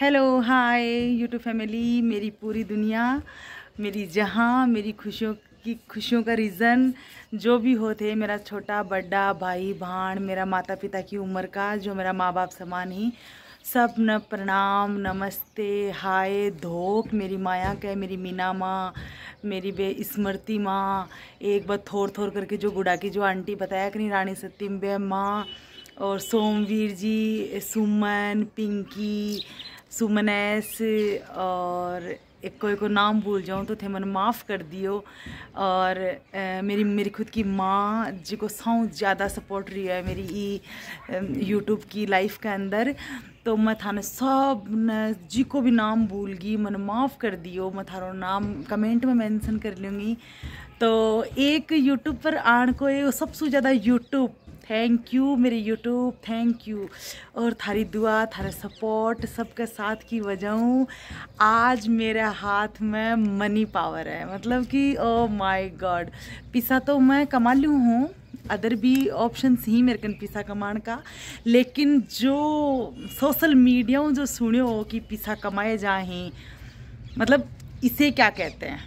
Hello hi YouTube family मेरी पूरी दुनिया, मेरी जहाँ, मेरी खुशियों की, खुशियों का रीज़न जो भी होते मेरा छोटा, बड़ा, भाई भाण मेरा माता पिता की उम्र का, जो मेरा माँ बाप समान ही, सब न प्रणाम, नमस्ते, हाय धोक मेरी माया कह, मेरी मीना माँ, मेरी बे स्मृति माँ, एक बार थोड़ थोड़ करके जो गुड़ा की जो आंटी बताया कि रानी सत्यम बे माँ, और सोमवीर जी, सुमन, पिंकी सुमनेस और एक कोई को नाम भूल जाऊँ तो थे मन माफ़ कर दियो। और आ, मेरी मेरी खुद की माँ जी को सौ ज़्यादा सपोर्ट रही है मेरी ई यूट्यूब की लाइफ के अंदर तो मैं थाने सब न जी को भी नाम भूल गई मन माफ़ कर दियो। मैं थारो नाम कमेंट में मेंशन कर लूँगी। तो एक यूट्यूब पर आन को सबसे ज़्यादा यूट्यूब थैंक यू मेरे यूट्यूब थैंक यू और थारी दुआ, थारा सपोर्ट सबके साथ की वजह, आज मेरे हाथ में मनी पावर है। मतलब कि ओ माय गॉड पिसा तो मैं कमा लूँ हूँ अदर भी ऑप्शन ही मेरे कन पिसा कमान का। लेकिन जो सोशल मीडिया जो सुने हो कि पिसा कमाए जाए मतलब इसे क्या कहते हैं?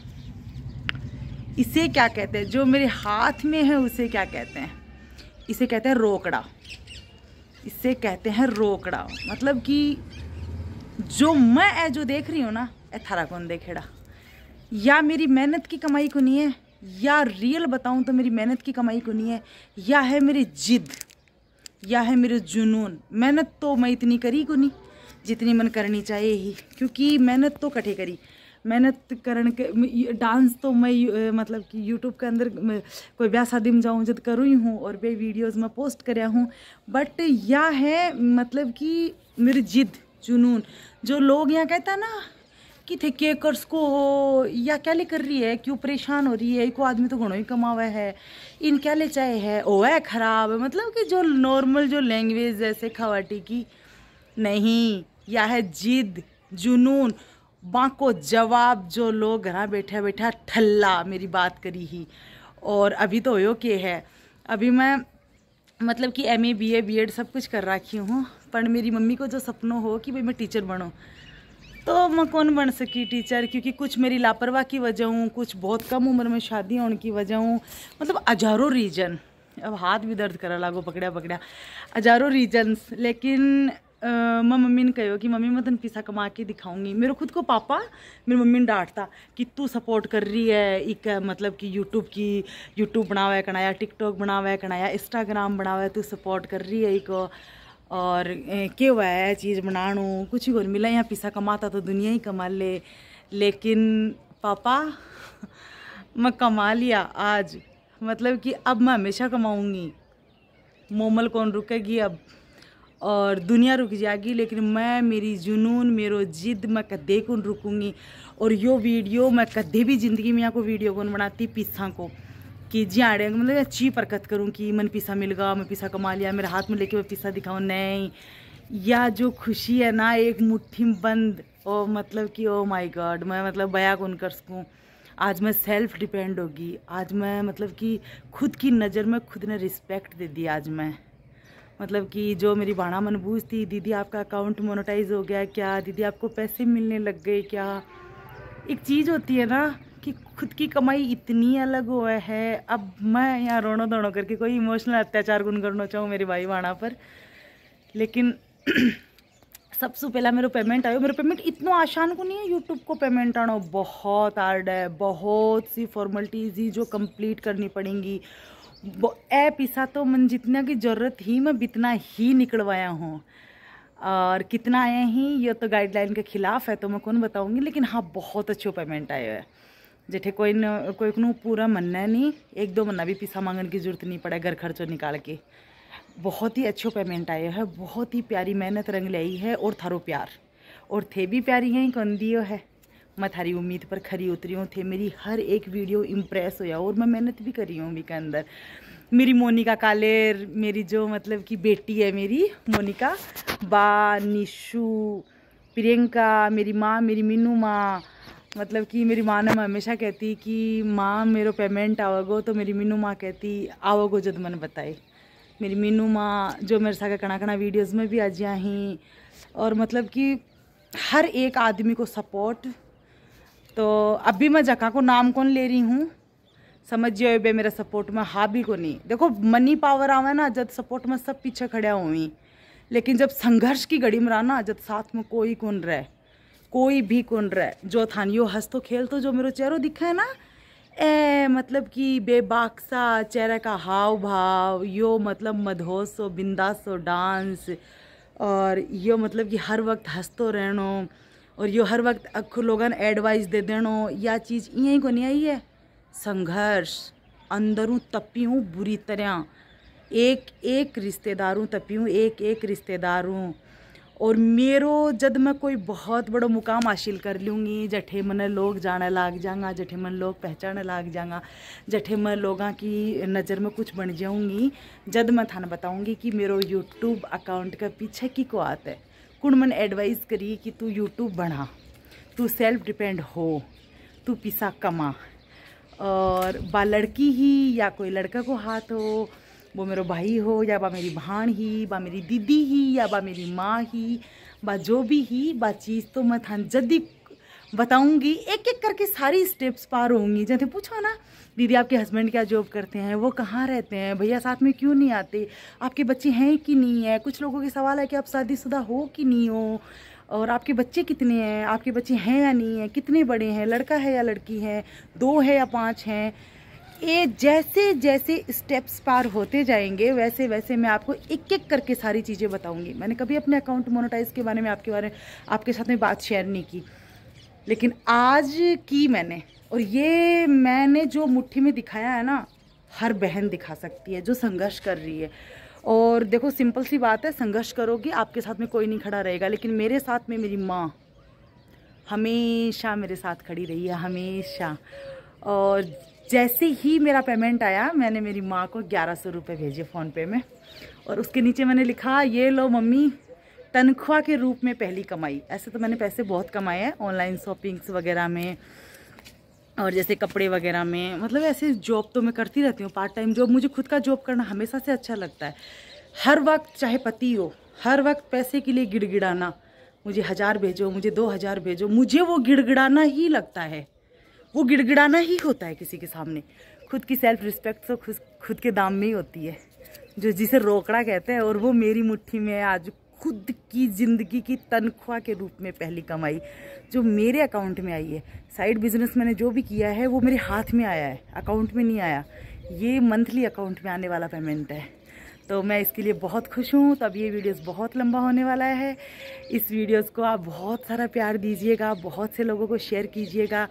इसे क्या कहते हैं? जो मेरे हाथ में है, उसे क्या कहते हैं? इसे कहते हैं रोकड़ा। इसे कहते हैं रोकड़ा। मतलब कि जो मैं ए जो देख रही हूँ ना, ए थारा कौन देखेड़ा। या मेरी मेहनत की कमाई को नहीं है, या रियल बताऊँ तो मेरी मेहनत की कमाई को नहीं है, या है मेरी जिद, या है मेरे जुनून। मेहनत तो मैं इतनी करी को नहीं, जितनी मन करनी चाहिए ही, क्योंकि मेहनत तो कठे करी। मेहनत करण के डांस तो मैं मतलब कि यूट्यूब के अंदर कोई ब्याह शादी में जाऊँ जब करूँ ही हूँ और बे वीडियोज़ में पोस्ट कराया हूँ। बट यह है मतलब कि मेरी जिद, जुनून। जो लोग यहाँ कहता ना कि थे केकर्स को या क्या ले कर रही है, क्यों परेशान हो रही है एक आदमी तो घणो ही कमावा है, इन क्या ले चाहे है, ओ है खराब। मतलब कि जो नॉर्मल जो लैंग्वेज जैसे खवाटी की, नहीं, या है जिद, जुनून। बाको जवाब जो लोग घर बैठे बैठा, ठल्ला मेरी बात करी ही। और अभी तो हो के है। अभी मैं मतलब कि M A B A B Ed सब कुछ कर रखी हूँ, पर मेरी मम्मी को जो सपनों हो कि भाई मैं टीचर बनूँ तो मैं कौन बन सकी टीचर? क्योंकि कुछ मेरी लापरवाह की वजह हूँ, कुछ बहुत कम उम्र में शादी होने की वजह हूँ मतलब हज़ारों रीजन। अब हाथ भी दर्द करा लागो पकड़ा पकड़ा हज़ारों रीजन्स, लेकिन मैं मम्मी ने कहो कि, मम्मी, मैं तेन पैसा कमा के दिखाऊँगी। मेरे खुद को पापा, मेरी मम्मी ने डांटता कि, तू सपोर्ट कर रही है एक मतलब कि यूट्यूब की यूट्यूब बनावा है कनाया टिकटॉक बनावा है कनाया इंस्टाग्राम बनावा है तू सपोर्ट कर रही है एक, और क्या हुआ है चीज़ बनाणू? कुछ ही और मिला यहाँ पैसा कमाता तो दुनिया ही कमा ले। लेकिन पापा, मैं कमा लिया आज। मतलब कि अब मैं हमेशा कमाऊँगी। मोमल कौन रुकेगी अब? और दुनिया रुक जाएगी, लेकिन मैं, मेरी जुनून, मेरो जिद, मैं कदे कौन रुकूँगी। और यो वीडियो, मैं कदे भी ज़िंदगी में यहाँ को वीडियो कौन बनाती पिस्सा को। कि जियाड़े मतलब अच्छी परकत करूँ कि मन पिसा मिल गया, मैं पिसा कमा लिया, मेरे हाथ में लेके मैं पिसा दिखाऊँ। नहीं। या जो खुशी है ना, एक मुट्ठी बंद। ओ मतलब कि, ओ माय गॉड मैं मतलब बया कौन कर सकूँ। आज मैं सेल्फ डिपेंड होगी। आज मैं मतलब कि खुद की नज़र में खुद ने रिस्पेक्ट दे दी आज मैं। मतलब कि जो मेरी बाणा मनबूज थी, दीदी आपका अकाउंट मोनेटाइज हो गया क्या? दीदी आपको पैसे मिलने लग गए क्या? एक चीज़ होती है ना कि खुद की कमाई इतनी अलग हुआ है। अब मैं यहाँ रोनो दोनों करके कोई इमोशनल अत्याचार गुन करना चाहूँ मेरी भाई बाणा पर। लेकिन सबसे पहला मेरा पेमेंट आयो। मेरा पेमेंट इतना आसान को नहीं है यूट्यूब को पेमेंट आना। बहुत हार्ड है, बहुत सी फॉर्मेलिटीज़ ही जो कंप्लीट करनी पड़ेंगी। ए पिसा तो मन जितना की ज़रूरत ही मैं बितना ही निकलवाया हूँ। और कितना आया ही, ये तो गाइडलाइन के खिलाफ है तो मैं कौन बताऊँगी, लेकिन हाँ बहुत अच्छो पेमेंट आया है। जेठे कोई न, कोई को पूरा मनना नहीं, एक दो मन्ना भी पिसा मांगने की ज़रूरत नहीं पड़ा घर खर्चों निकाल के। बहुत ही अच्छो पेमेंट आया है, बहुत ही प्यारी मेहनत रंग लाई है, और थारो प्यार। और थे भी प्यारी हैं, कौन दियो है? मैं थारी उम्मीद पर खरी उतरी हूँ, थे मेरी हर एक वीडियो इम्प्रेस हो और मैं मेहनत भी करी हूँ के अंदर। मेरी मोनिका कालेर, मेरी जो मतलब कि बेटी है मेरी, मोनिका, बा, निशु, प्रियंका, मेरी माँ, मेरी मीनू माँ मतलब कि मेरी माँ ने मैं हमेशा कहती कि माँ, मेरे पेमेंट आओगो तो मेरी मीनू माँ कहती, आओगो जब मैंने बताए मेरी मीनू माँ जो मेरे साथ कणा कणा वीडियोज़ में भी आ जा और मतलब कि हर एक आदमी को सपोर्ट तो अभी मैं जगह को नाम कौन ले रही हूँ? समझ जाओ बे, मेरा सपोर्ट में हाबी को नहीं। देखो मनी पावर आवे ना, जब सपोर्ट में सब पीछे खड़े हुई लेकिन जब संघर्ष की घड़ी में रहा ना, जब साथ में कोई कौन रहे? कोई भी कौन रहे? जो थान यो हंस तो खेल तो जो मेरे चेहरों दिखा है ना, ए मतलब कि बेबाकसा, चेहरे का हाव भाव यो मतलब मधोस हो बिंदास हो डांस, और यो मतलब कि हर वक्त हंसतो रहनो और यो हर वक्त अख लोगों एडवाइस दे देनो या चीज़ यहीं को नहीं आई है? संघर्ष, अंदरों तपी हूँ बुरी तरह एक एक रिश्तेदारों तपी हूँ एक एक रिश्तेदारों। और मेरो जब मैं कोई बहुत बड़ो मुकाम हासिल कर लूँगी, जठे मन लोग जाने लाग जाएँगा जठे मन लोग पहचाने लाग जाएँगा जठे मैं लोगों की नज़र में कुछ बन जाऊँगी जब मैं थाना बताऊँगी कि मेरो यूट्यूब अकाउंट का पीछे की को आता है। कुण मन एडवाइस करी कि तू यूट्यूब बढ़ा तू सेल्फ डिपेंड हो, तू पिसा कमा। और बा लड़की ही या कोई लड़का को हाथ हो, वो मेरा भाई हो, या बा मेरी भाण ही, बा मेरी दीदी ही, या बा मेरी माँ ही, बा जो भी ही, बा चीज़ तो मैं थान जल्दी बताऊँगी एक एक करके सारी स्टेप्स पार होंगी। जैसे पूछो ना, दीदी, आपके हस्बैंड क्या जॉब करते हैं? वो कहाँ रहते हैं? भैया, साथ में क्यों नहीं आते? आपके बच्चे हैं कि नहीं है? कुछ लोगों के सवाल है कि आप शादीशुदा हो कि नहीं हो? और आपके बच्चे कितने हैं? आपके बच्चे हैं या नहीं हैं? कितने बड़े हैं? लड़का है या लड़की है? दो है या पाँच हैं? ये जैसे जैसे स्टेप्स पार होते जाएँगे, वैसे वैसे मैं आपको एक एक करके सारी चीज़ें बताऊँगी। मैंने कभी अपने अकाउंट मोनोटाइज के बारे में आपके बारे में आपके साथ में बात शेयर नहीं की। लेकिन आज की मैंने, और ये मैंने जो मुट्ठी में दिखाया है ना, हर बहन दिखा सकती है, जो संघर्ष कर रही है। और देखो, सिंपल सी बात है, संघर्ष करोगे, आपके साथ में कोई नहीं खड़ा रहेगा, लेकिन मेरे साथ में मेरी माँ हमेशा मेरे साथ खड़ी रही है, हमेशा। और जैसे ही मेरा पेमेंट आया, मैंने मेरी माँ को ग्यारह सौ रुपये भेजे फ़ोनपे में, और उसके नीचे मैंने लिखा, ये लो मम्मी तनख्वाह के रूप में पहली कमाई। ऐसे तो मैंने पैसे बहुत कमाए हैं ऑनलाइन शॉपिंग्स वगैरह में और जैसे कपड़े वगैरह में। मतलब ऐसे जॉब तो मैं करती रहती हूँ पार्ट टाइम जॉब मुझे खुद का जॉब करना हमेशा से अच्छा लगता है। हर वक्त, चाहे पति हो, हर वक्त पैसे के लिए गिड़गिड़ाना। मुझे हज़ार भेजो, मुझे दो हज़ार भेजो, मुझे वो गिड़गिड़ाना ही लगता है। वो गिड़गिड़ाना ही होता है किसी के सामने। खुद की सेल्फ रिस्पेक्ट तो खुद खुद के दाम में ही होती है। जो जिसे रोकड़ा कहते हैं और वो मेरी मुट्ठी में आज खुद की ज़िंदगी की तनख्वाह के रूप में पहली कमाई जो मेरे अकाउंट में आई है। साइड बिज़नेस मैंने जो भी किया है, वो मेरे हाथ में आया है, अकाउंट में नहीं आया। ये मंथली अकाउंट में आने वाला पेमेंट है। तो मैं इसके लिए बहुत खुश हूँ। तो अब ये वीडियोस बहुत लंबा होने वाला है। इस वीडियोस को आप बहुत सारा प्यार दीजिएगा, बहुत से लोगों को शेयर कीजिएगा।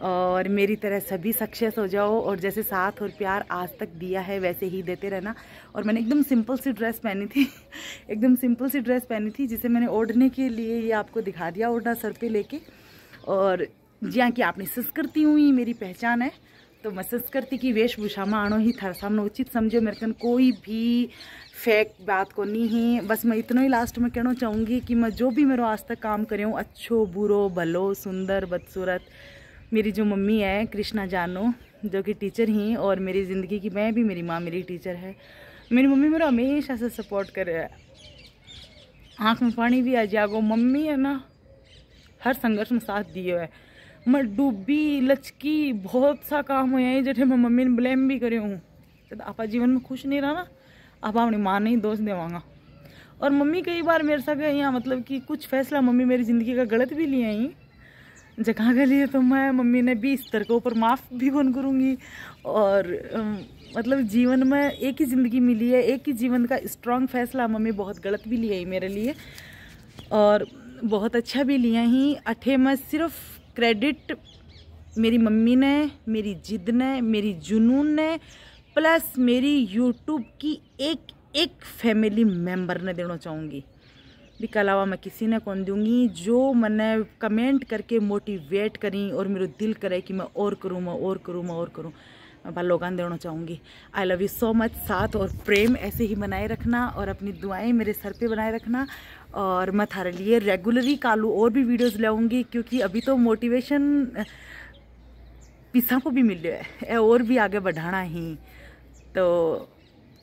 और मेरी तरह सभी सक्सेस हो जाओ और जैसे साथ और प्यार आज तक दिया है, वैसे ही देते रहना। और मैंने एकदम सिंपल सी ड्रेस पहनी थी, एकदम सिंपल सी ड्रेस पहनी थी, जिसे मैंने ओढ़ने के लिए ये आपको दिखा दिया ओढ़ना सर पे लेके। और जी हाँ कि आपने संस्कृति हुई, मेरी पहचान है तो मैं संस्कृति की वेशभूषा में आनो ही था। सामने उचित समझो मेरे कन कोई भी फेक बात को नहीं है। बस मैं इतना ही लास्ट में कहना चाहूँगी कि मैं जो भी मेरा आज तक काम करे हूँ, अच्छो, बुरो, भलो, सुंदर, बदसूरत मेरी जो मम्मी है, कृष्णा जानो, जो कि टीचर ही, और मेरी ज़िंदगी की, मैं भी मेरी माँ, मेरी टीचर है। मेरी मम्मी मेरा हमेशा से सपोर्ट कर रहा है। आँख में पानी भी आ जागो मम्मी है ना, हर संघर्ष में साथ दिए है। मैं डूबी, लचकी, बहुत सा काम हुआ है जैसे मैं मम्मी ने ब्लेम भी करे हूँ। तो आपा जीवन में खुश नहीं रहा ना आप अपनी माँ नहीं, दोष देवांगा। और मम्मी कई बार मेरे साथ यहाँ मतलब कि कुछ फैसला मम्मी मेरी ज़िंदगी का गलत भी लिए आई जगह के लिए तो मैं मम्मी ने भी स्तर के ऊपर माफ़ भी कौन करूँगी? और मतलब जीवन में एक ही ज़िंदगी मिली है, एक ही जीवन का स्ट्रॉन्ग फैसला मम्मी बहुत गलत भी लिया ही मेरे लिए। और बहुत अच्छा भी लिया ही। अठे में सिर्फ़ क्रेडिट मेरी मम्मी ने, मेरी जिद ने, मेरी जुनून ने प्लस मेरी यूट्यूब की एक एक फैमिली मेंबर ने देना चाहूँगी। के अलावा मैं किसी ने कौन दूँगी, जो मैंने कमेंट करके मोटिवेट करी और मेरा दिल करे कि मैं और करूँ, मैं और करूँ, मैं और करूँ। मैं बालोगान देना चाहूँगी। I love you so much साथ और प्रेम ऐसे ही बनाए रखना और अपनी दुआएँ मेरे सर पे बनाए रखना और मैं थारे लिए रेगुलरली कालू और भी वीडियोस लाऊँगी क्योंकि अभी तो मोटिवेशन पिसा को भी मिल रहा है। और भी आगे बढ़ाना ही। तो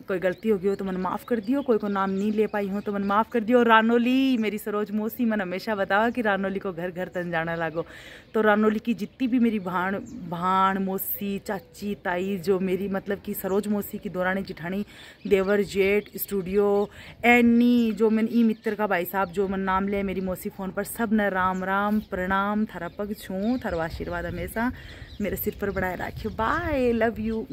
कोई गलती हो गई हो तो मन माफ़ कर दियो, कोई को नाम नहीं ले पाई हो तो मन माफ़ कर दियो। रानोली, मेरी सरोज मौसी, मन हमेशा बतावा कि रानोली को घर घर तन जाना लागो। तो रानोली की जितनी भी मेरी भाण भाण मौसी, चाची, ताई, जो मेरी मतलब कि सरोज मौसी की दौरानी जिठानी, देवर, जेठ, स्टूडियो, एनी, जो मैंने ई मित्र का भाई साहब, जो मन नाम ले, मेरी मौसी फ़ोन पर सब न राम राम, प्रणाम, थारा पग छू, थारा आशीर्वाद हमेशा मेरे सिर पर बढ़ाए रखियो। Bye, love you